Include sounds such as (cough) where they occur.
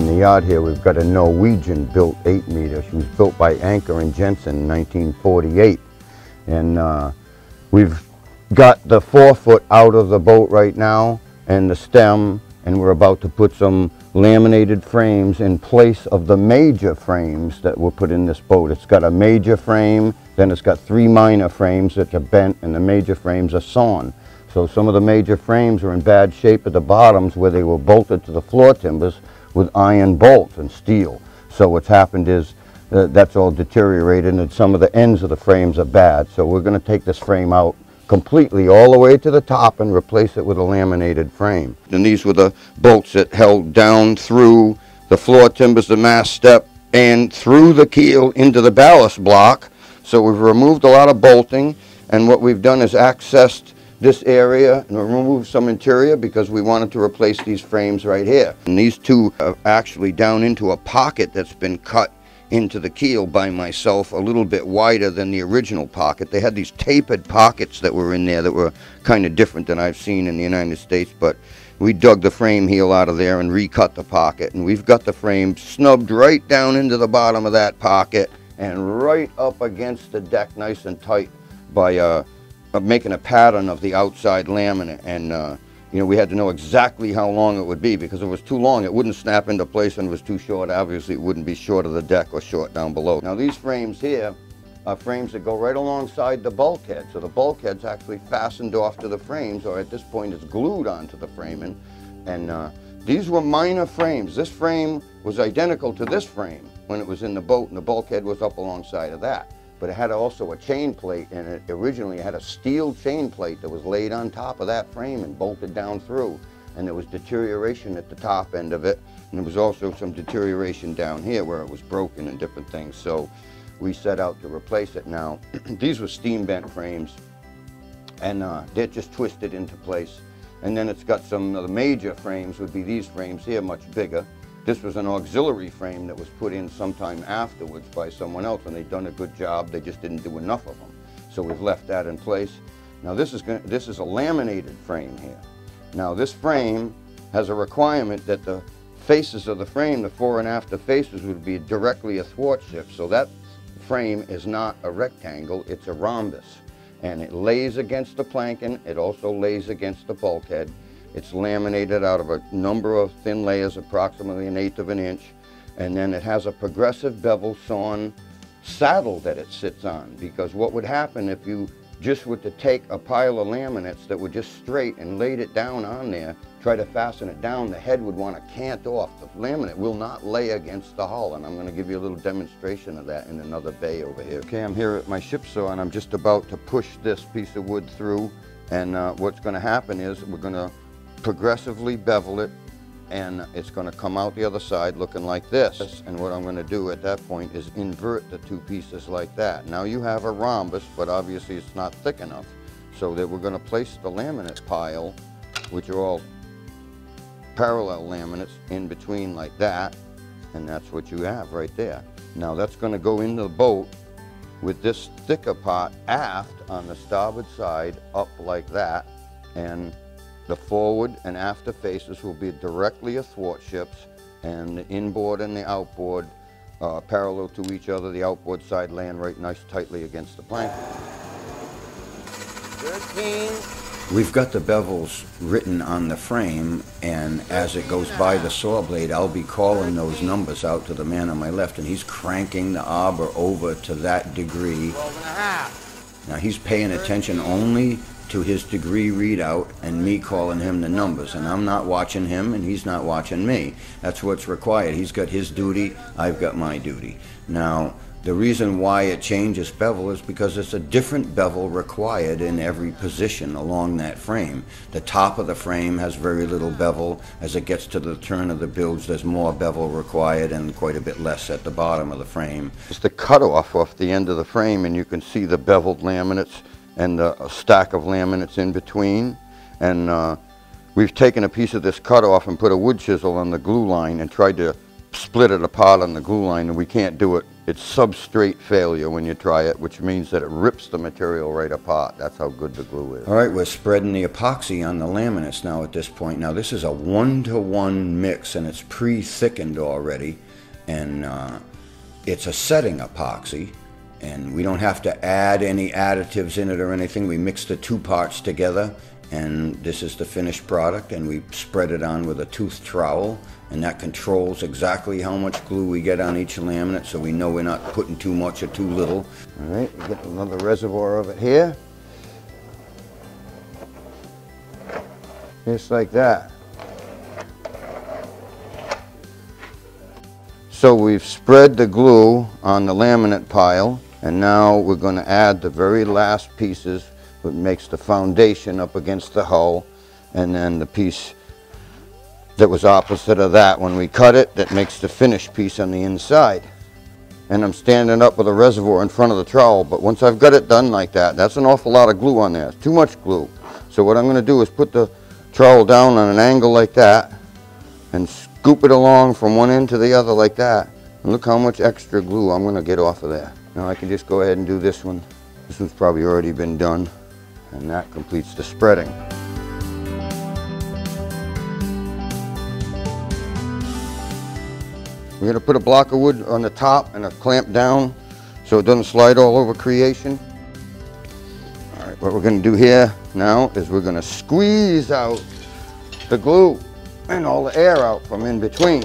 the yard here, we've got a Norwegian built 8 meter. She was built by Anker and Jensen in 1948. And uh, we've got the forefoot out of the boat right now and the stem and we're about to put some laminated frames in place of the major frames that were put in this boat. It's got a major frame, then it's got three minor frames that are bent and the major frames are sawn. So some of the major frames are in bad shape at the bottoms where they were bolted to the floor timbers with iron bolts and steel. So what's happened is uh, that's all deteriorated and some of the ends of the frames are bad. So we're going to take this frame out completely all the way to the top and replace it with a laminated frame. And these were the bolts that held down through the floor timbers, the mast step, and through the keel into the ballast block. So we've removed a lot of bolting, and what we've done is accessed this area and removed some interior because we wanted to replace these frames right here. And these two are actually down into a pocket that's been cut into the keel by myself a little bit wider than the original pocket. They had these tapered pockets that were in there that were kind of different than I've seen in the United States, but we dug the frame heel out of there and recut the pocket. And we've got the frame snubbed right down into the bottom of that pocket and right up against the deck nice and tight by uh, making a pattern of the outside laminate. And uh, you know, we had to know exactly how long it would be because if it was too long, it wouldn't snap into place and it was too short. Obviously, it wouldn't be short of the deck or short down below. Now, these frames here are frames that go right alongside the bulkhead. So the bulkhead's actually fastened off to the frames, or at this point, it's glued onto the framing. And uh, these were minor frames. This frame was identical to this frame when it was in the boat, and the bulkhead was up alongside of that but it had also a chain plate and it. Originally had a steel chain plate that was laid on top of that frame and bolted down through and there was deterioration at the top end of it and there was also some deterioration down here where it was broken and different things. So we set out to replace it. Now (clears throat) these were steam bent frames and uh, they're just twisted into place. And then it's got some of the major frames would be these frames here much bigger this was an auxiliary frame that was put in sometime afterwards by someone else, and they'd done a good job. They just didn't do enough of them. So we've left that in place. Now this is, going this is a laminated frame here. Now this frame has a requirement that the faces of the frame, the fore and after faces, would be directly athwartships. So that frame is not a rectangle, it's a rhombus. And it lays against the planking, it also lays against the bulkhead, it's laminated out of a number of thin layers, approximately an eighth of an inch, and then it has a progressive bevel sawn saddle that it sits on because what would happen if you just were to take a pile of laminates that were just straight and laid it down on there, try to fasten it down, the head would want to cant off. The laminate will not lay against the hull, and I'm going to give you a little demonstration of that in another bay over here. Okay, I'm here at my ship saw, and I'm just about to push this piece of wood through, and uh, what's going to happen is we're going to progressively bevel it and it's going to come out the other side looking like this. And what I'm going to do at that point is invert the two pieces like that. Now you have a rhombus, but obviously it's not thick enough. So that we're going to place the laminate pile, which are all parallel laminates in between like that. And that's what you have right there. Now that's going to go into the boat with this thicker part aft on the starboard side up like that. And the forward and after faces will be directly athwartships and the inboard and the outboard uh, parallel to each other. The outboard side laying right nice tightly against the plank. 13. We've got the bevels written on the frame and as it goes by the saw blade I'll be calling those numbers out to the man on my left and he's cranking the arbor over to that degree. Now he's paying attention only to his degree readout and me calling him the numbers. And I'm not watching him and he's not watching me. That's what's required. He's got his duty, I've got my duty. Now, the reason why it changes bevel is because it's a different bevel required in every position along that frame. The top of the frame has very little bevel. As it gets to the turn of the bilge, there's more bevel required and quite a bit less at the bottom of the frame. It's the cutoff off the end of the frame and you can see the beveled laminates and a stack of laminates in between. And uh, we've taken a piece of this cut off and put a wood chisel on the glue line and tried to split it apart on the glue line and we can't do it it's substrate failure when you try it, which means that it rips the material right apart. That's how good the glue is. All right, we're spreading the epoxy on the laminates now at this point. Now this is a one-to-one mix and it's pre-thickened already. And uh, it's a setting epoxy and we don't have to add any additives in it or anything. We mix the two parts together and this is the finished product and we spread it on with a tooth trowel and that controls exactly how much glue we get on each laminate so we know we're not putting too much or too little. All right, we get another reservoir of it here. Just like that. So we've spread the glue on the laminate pile and now we're going to add the very last pieces that makes the foundation up against the hull and then the piece that was opposite of that when we cut it that makes the finished piece on the inside. And I'm standing up with a reservoir in front of the trowel but once I've got it done like that that's an awful lot of glue on there. Too much glue. So what I'm going to do is put the trowel down on an angle like that and scoop it along from one end to the other like that. And look how much extra glue I'm going to get off of there now I can just go ahead and do this one this one's probably already been done and that completes the spreading. We're going to put a block of wood on the top and a clamp down so it doesn't slide all over creation. All right, what we're going to do here now is we're going to squeeze out the glue and all the air out from in between.